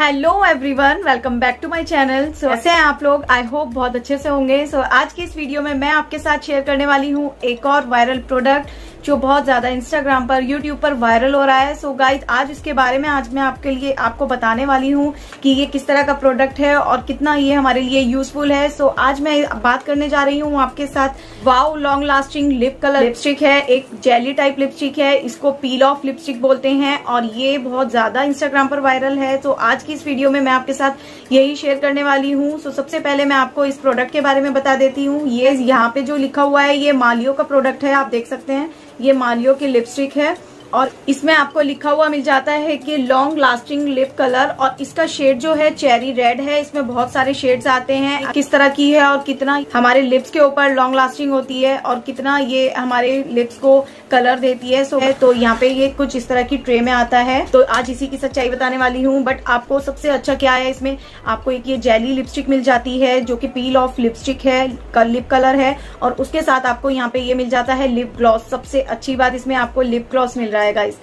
Hello everyone welcome back to my channel so ऐसे हैं आप लोग. आई होप बहुत अच्छे से होंगे. सो so, आज की इस वीडियो में मैं आपके साथ शेयर करने वाली हूँ एक और वायरल प्रोडक्ट जो बहुत ज़्यादा इंस्टाग्राम पर यूट्यूब पर वायरल हो रहा है। सो so गाइज़ आज इसके बारे में आज मैं आपके लिए आपको बताने वाली हूँ कि ये किस तरह का प्रोडक्ट है और कितना ये हमारे लिए यूजफुल है। सो so, आज मैं बात करने जा रही हूँ आपके साथ। Wow long lasting lip colour lipstick है। एक जेली टाइप लिपस्टिक है। इसको पील ऑफ़ लिपस्टिक बोलते हैं और ये बहुत ज़्यादा इंस्टाग्राम पर वायरल है। तो आज की इस वीडियो में मैं आपके साथ यही शेयर करने वाली हूँ। सो so, सबसे पहले मैं आपको इस प्रोडक्ट के बारे में बता देती हूँ। ये यहाँ पे जो लिखा हुआ है, ये मालियो का प्रोडक्ट है। आप देख सकते हैं। ये मानियो की लिपस्टिक है। और इसमें आपको लिखा हुआ मिल जाता है कि लॉन्ग लास्टिंग लिप कलर और इसका शेड जो है चेरी रेड है। इसमें बहुत सारे शेड्स आते हैं। किस तरह की है और कितना हमारे लिप्स के ऊपर लॉन्ग लास्टिंग होती है और कितना ये हमारे लिप्स को कलर देती है। सो तो यहाँ पे ये कुछ इस तरह की ट्रे में आता है। तो आज इसी की सच्चाई बताने वाली हूँ। बट आपको सबसे अच्छा क्या है? इसमें आपको एक ये जेली लिपस्टिक मिल जाती है, जो कि पील ऑफ़ लिपस्टिक है लिप कलर है। और उसके साथ आपको यहाँ पे ये मिल जाता है लिप ग्लॉस सबसे अच्छी बात इसमें आपको लिप ग्लॉस मिल रहा है। गाइस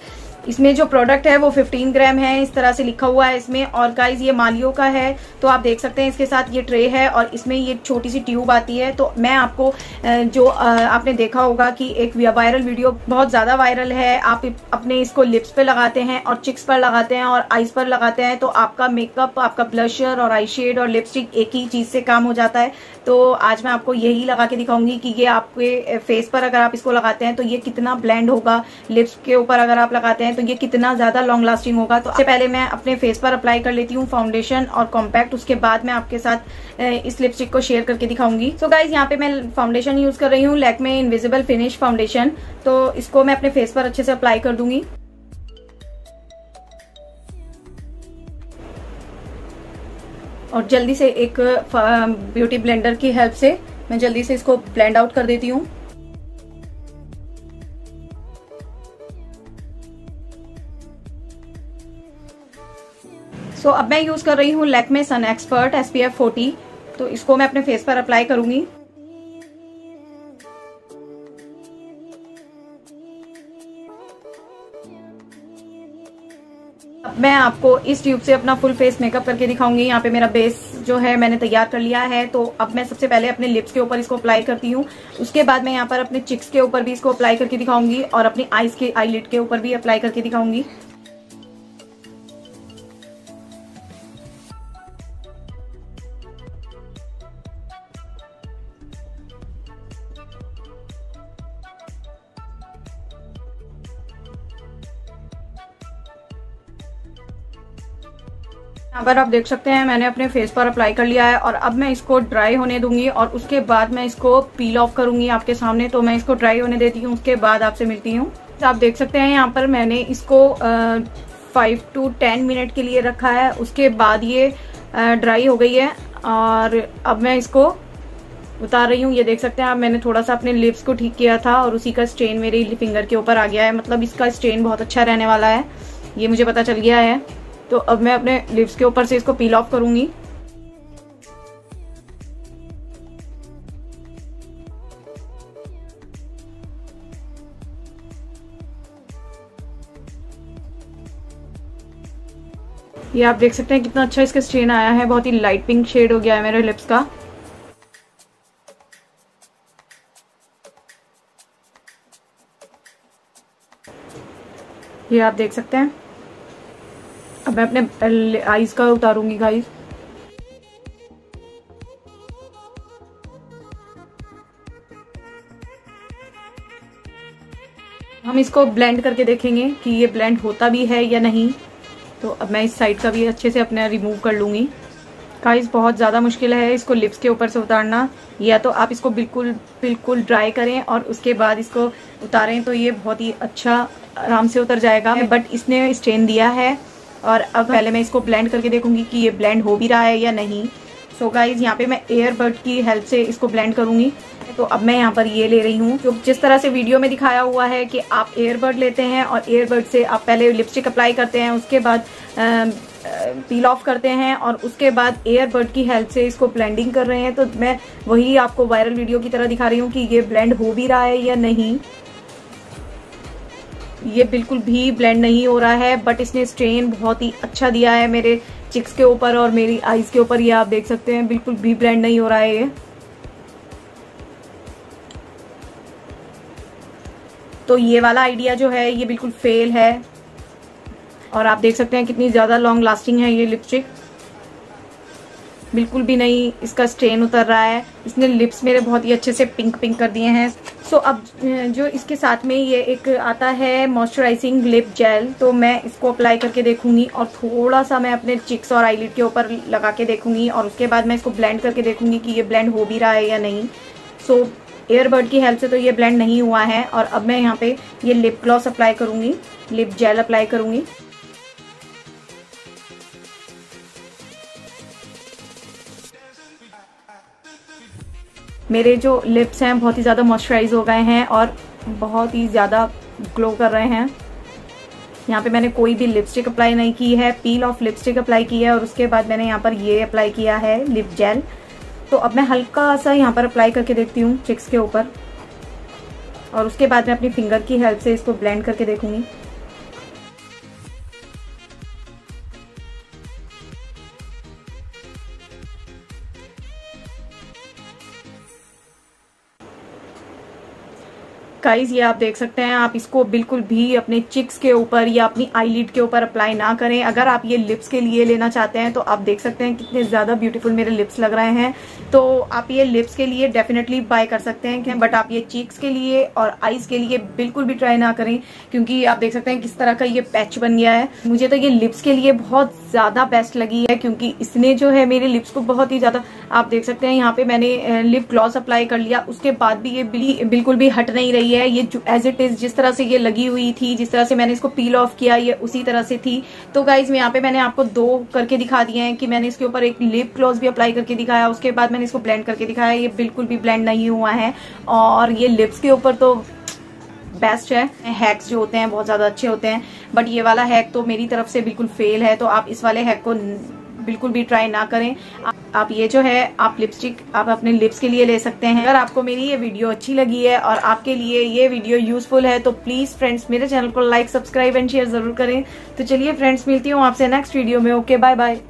इसमें जो प्रोडक्ट है वो 15 ग्राम है, इस तरह से लिखा हुआ है इसमें। और गाइज़ ये मालियो का है तो आप देख सकते हैं इसके साथ ये ट्रे है और इसमें ये छोटी सी ट्यूब आती है। तो मैं आपको जो आपने देखा होगा कि एक वायरल वीडियो बहुत ज़्यादा वायरल है। आप अपने इसको लिप्स पर लगाते हैं और चिक्स पर लगाते हैं और आईज पर लगाते हैं तो आपका मेकअप आपका ब्लशर और आई शेड और लिपस्टिक एक ही चीज़ से काम हो जाता है। तो आज मैं आपको यही लगा के दिखाऊँगी कि ये आपके फेस पर अगर आप इसको लगाते हैं तो ये कितना ब्लेंड होगा। लिप्स के ऊपर अगर आप लगाते हैं हैं तो ये कितना ज़्यादा लॉन्ग लास्टिंग होगा? तो सबसे पहले मैं अपने फेस पर अप्लाई कर लेती हूँ फाउंडेशन और कॉम्पैक्ट उसके बाद मैं आपके साथ इस लिपस्टिक को शेयर करके दिखाऊँगी। सो गाइज़ यहाँ पे मैं फाउंडेशन यूज़ कर रही हूँ लैक में इनविजिबल फिनिश फाउंडेशन तो इसको मैं अपने फेस पर अच्छे से अप्लाई कर दूँगी। और जल्दी से एक ब्यूटी ब्लेंडर की हेल्प से मैं जल्दी से इसको ब्लेंड आउट कर देती हूँ। सो so, अब मैं यूज़ कर रही हूँ Lakme sun expert S P F forty तो इसको मैं अपने फेस पर अप्लाई करूँगी। अब मैं आपको इस ट्यूब से अपना फुल फेस मेकअप करके दिखाऊँगी। यहाँ पे मेरा बेस जो है मैंने तैयार कर लिया है। तो अब मैं सबसे पहले अपने लिप्स के ऊपर इसको अप्लाई करती हूँ। उसके बाद मैं यहाँ पर अपने चिक्स के ऊपर भी इसको अप्लाई करके दिखाऊँगी और अपनी आईज के आईलिट के ऊपर भी अप्लाई करके दिखाऊँगी। यहाँ पर आप देख सकते हैं, मैंने अपने फेस पर अप्लाई कर लिया है और अब मैं इसको ड्राई होने दूँगी और उसके बाद मैं इसको पील ऑफ़ करूँगी आपके सामने। तो मैं इसको ड्राई होने देती हूँ, उसके बाद आपसे मिलती हूँ। तो आप देख सकते हैं, यहाँ पर मैंने इसको फाइव टू टेन मिनट के लिए रखा है। उसके बाद ये ड्राई हो गई है और अब मैं इसको उतार रही हूँ। ये देख सकते हैं आप, मैंने थोड़ा सा अपने लिप्स को ठीक किया था और उसी का स्टेन मेरे फिंगर के ऊपर आ गया है। मतलब इसका स्टेन बहुत अच्छा रहने वाला है। ये मुझे पता चल गया है। तो अब मैं अपने लिप्स के ऊपर से इसको पील ऑफ़ करूँगी। ये आप देख सकते हैं कितना अच्छा इसका स्ट्रेन आया है, बहुत ही लाइट पिंक शेड हो गया है मेरे लिप्स का। ये आप देख सकते हैं। अब मैं अपने आईज का उतारूँगी गाइस हम इसको ब्लेंड करके देखेंगे कि ये ब्लेंड होता भी है या नहीं. तो अब मैं इस साइड का भी अच्छे से अपने रिमूव कर लूँगी. गाइस बहुत ज़्यादा मुश्किल है इसको लिप्स के ऊपर से उतारना. या तो आप इसको बिल्कुल बिल्कुल ड्राई करें और उसके बाद इसको उतारें तो ये बहुत ही अच्छा आराम से उतर जाएगा. बट इसने स्टेन दिया है. और अब पहले मैं इसको ब्लेंड करके देखूँगी कि ये ब्लेंड हो भी रहा है या नहीं। सो so गाइज़ यहाँ पे मैं एयरबड की हेल्प से इसको ब्लेंड करूँगी। तो अब मैं यहाँ पर ये ले रही हूँ। जो जिस तरह से वीडियो में दिखाया हुआ है कि आप एयरबड लेते हैं और एयरबड से आप पहले लिपस्टिक अप्लाई करते हैं उसके बाद पील ऑफ़ करते हैं और उसके बाद एयरबड की हेल्प से इसको ब्लेंडिंग कर रहे हैं। तो मैं वही आपको वायरल वीडियो की तरह दिखा रही हूँ कि ये ब्लेंड हो भी रहा है या नहीं। ये बिल्कुल भी ब्लेंड नहीं हो रहा है बट इसने स्ट्रेन बहुत ही अच्छा दिया है मेरे चिक्स के ऊपर और मेरी आईज के ऊपर, ये आप देख सकते हैं, बिल्कुल भी ब्लेंड नहीं हो रहा है ये। तो ये वाला आइडिया जो है, ये बिल्कुल फेल है। और आप देख सकते हैं कितनी ज़्यादा लॉन्ग लास्टिंग है ये लिपस्टिक बिल्कुल भी नहीं, इसका स्ट्रेन उतर रहा है। इसने लिप्स मेरे बहुत ही अच्छे से पिंक पिंक कर दिए हैं। सो so, अब जो इसके साथ में ये एक आता है मॉइस्चराइजिंग लिप जेल तो मैं इसको अप्लाई करके देखूँगी और थोड़ा सा मैं अपने चिक्स और आईलिड के ऊपर लगा के देखूँगी और उसके बाद मैं इसको ब्लेंड करके देखूँगी कि ये ब्लेंड हो भी रहा है या नहीं। सो so, की हेल्प से तो ये ब्लेंड नहीं हुआ है और अब मैं यहाँ पे ये लिप ग्लॉस अप्लाई करूँगी लिप जेल अप्लाई करूँगी। मेरे जो लिप्स हैं, बहुत ही ज़्यादा मॉइस्चराइज हो गए हैं और बहुत ही ज़्यादा ग्लो कर रहे हैं। यहाँ पे मैंने कोई भी लिपस्टिक अप्लाई नहीं की है पील ऑफ़ लिपस्टिक अप्लाई की है और उसके बाद मैंने यहाँ पर ये अप्लाई किया है लिप जेल तो अब मैं हल्का सा यहाँ पर अप्लाई करके देखती हूँ चिक्स के ऊपर। और उसके बाद मैं अपनी फिंगर की हेल्प से इसको ब्लेंड करके देखूँगी। गाइज़ ये आप देख सकते हैं, आप इसको बिल्कुल भी अपने चिक्स के ऊपर या अपनी आईलिड के ऊपर अप्लाई ना करें। अगर आप ये लिप्स के लिए लेना चाहते हैं तो आप देख सकते हैं कितने ज़्यादा ब्यूटीफुल मेरे लिप्स लग रहे हैं। तो आप ये लिप्स के लिए डेफिनेटली बाय कर सकते हैं बट आप ये चिक्स के लिए और आईज के लिए बिल्कुल भी ट्राई ना करें, क्योंकि आप देख सकते हैं किस तरह का ये पैच बन गया है। मुझे तो ये लिप्स के लिए बहुत ज़्यादा बेस्ट लगी है, क्योंकि इसने जो है मेरे लिप्स को बहुत ही ज़्यादा आप देख सकते हैं, यहाँ पे मैंने लिप ग्लॉस अप्लाई कर लिया। उसके बाद भी ये बिल्कुल भी हट नहीं रही है। ये एज इट इज़ जिस तरह से ये लगी हुई थी, जिस तरह से मैंने इसको पील ऑफ़ किया, ये उसी तरह से थी। तो गाइज़ यहाँ पे मैंने आपको दो करके दिखा दिए हैं कि मैंने इसके ऊपर एक लिप ग्लॉस भी अप्लाई करके दिखाया। उसके बाद मैंने इसको ब्लेंड करके दिखाया। ये बिल्कुल भी ब्लेंड नहीं हुआ है। और ये लिप्स के ऊपर तो बेस्ट है। हैक्स जो होते हैं, बहुत ज़्यादा अच्छे होते हैं। बट ये वाला हैक तो मेरी तरफ़ से बिल्कुल फेल है। तो आप इस वाले हैक को बिल्कुल भी ट्राई ना करें। आप ये जो है, आप लिपस्टिक आप अपने लिप्स के लिए ले सकते हैं। अगर आपको मेरी ये वीडियो अच्छी लगी है और आपके लिए ये वीडियो यूजफुल है तो प्लीज़ फ्रेंड्स मेरे चैनल को लाइक सब्सक्राइब एंड शेयर ज़रूर करें। तो चलिए फ्रेंड्स मिलती हूँ आपसे नेक्स्ट वीडियो में। Okay bye bye